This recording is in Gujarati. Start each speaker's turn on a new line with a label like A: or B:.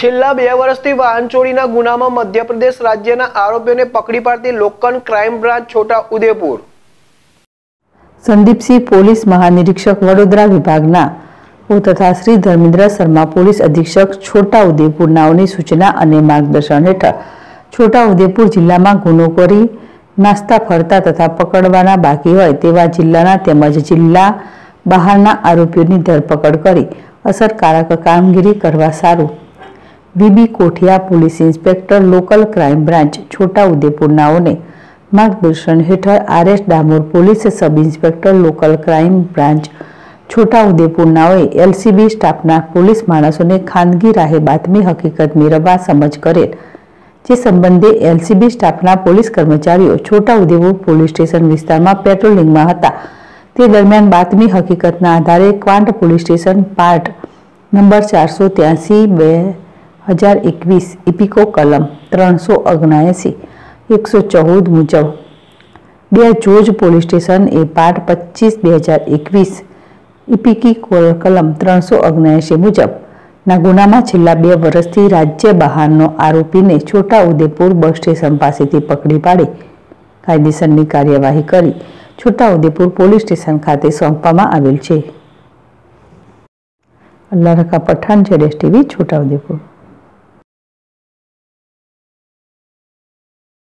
A: છેલ્લા બે વર્ષથી વાહન ચોરીના ગુનામાં મધ્યપ્રદેશ રાજ્યના આરોપીઓને પકડી પાડતી local crime branch Chhota Udepur.
B: Sandipsinh police મહાનિરીક્ષક Vadodara વિભાગના તથા શ્રી ધર્મેન્દ્ર શર્મા પોલીસ અધિક્ષક છોટા ઉદેપુર નાઓની સૂચના અને માર્ગદર્શન હેઠળ છોટા ઉદેપુર જિલ્લામાં ગુનો કરી, નાસ્તા ફરતા તથા પકડવાના બાકી હોય તેવા જિલ્લાના તેમજ જિલ્લા બહારના આરોપીઓની ધરપકડ કરી અસરકારક કામગીરી કરવા સારું V B Kothiya police inspector local crime branch Chhota Udepur માર્ગદર્શન હેઠળ R S Damor police sub inspector local crime branch Chhota Udepur LCB સ્ટાફના પોલીસ માણસોને ખાનગી રાહે બાતમી હકીકત મેળવવા સમજ કરેલ, જે સંબંધે એલસીબી સ્ટાફના પોલીસ કર્મચારીઓ છોટા ઉદેપુર પોલીસ સ્ટેશન વિસ્તારમાં પેટ્રોલિંગમાં હતા. તે દરમિયાન બાતમી હકીકતના આધારે Kwant police station part number ચારસો ત્યાસી બે હજાર એકવીસ ઇપિકો કલમ ત્રણસો ઓગણએંસી એકસો ચૌદ મુજબ બે જોજ પોલીસ સ્ટેશન એ પાર્ટ પચીસ બે હજાર એકવીસ ઇપિકી કલમ ત્રણસો ઓગણએંશી મુજબ ના ગુનામાં છેલ્લા બે વર્ષથી રાજ્ય બહારનો આરોપીને છોટા ઉદેપુર બસ સ્ટેશન પાસેથી પકડી પાડી કાયદેસરની કાર્યવાહી કરી છોટા ઉદેપુર પોલીસ સ્ટેશન ખાતે સોંપવામાં આવેલ છે. અલ્લાહ રકા પઠાણ જેડેશ ટીવી છોટા ઉદેપુર